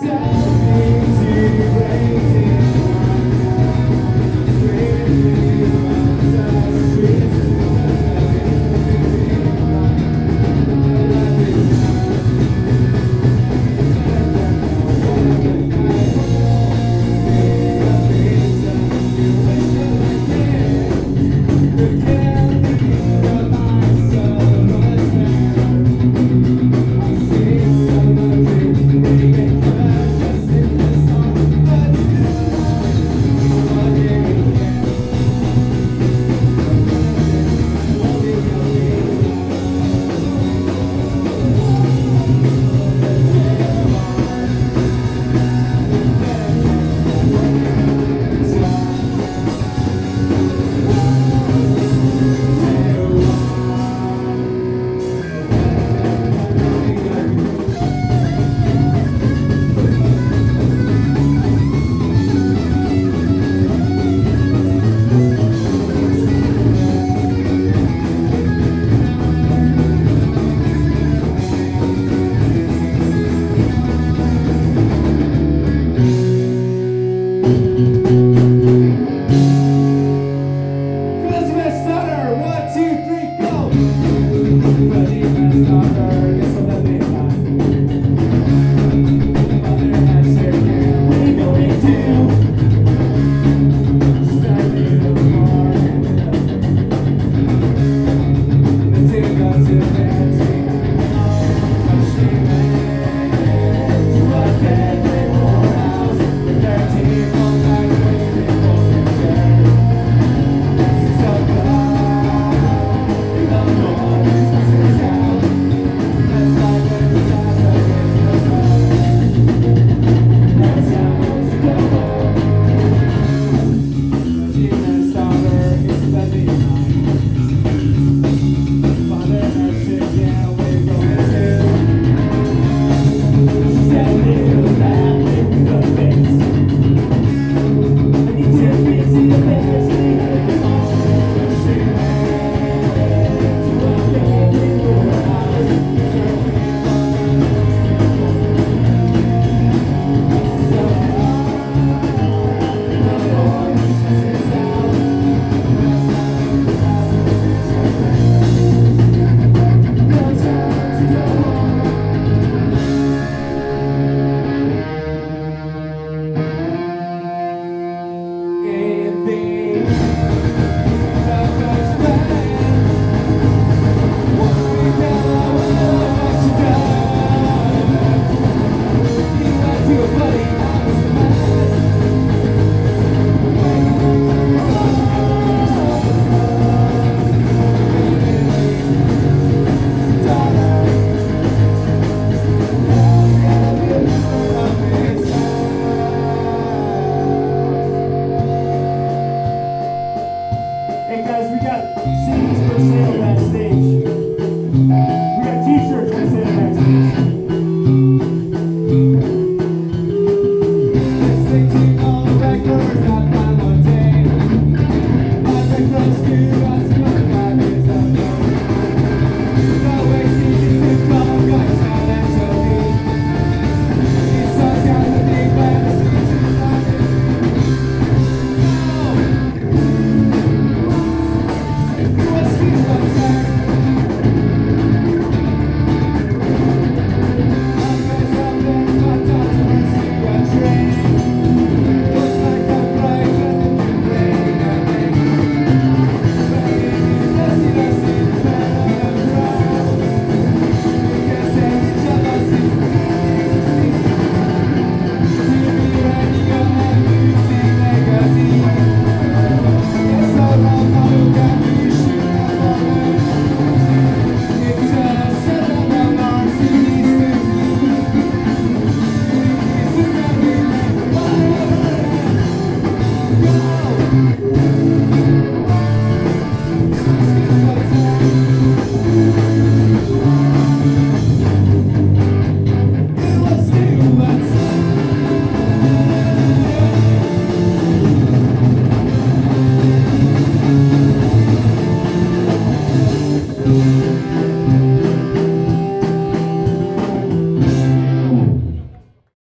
crazy, crazy.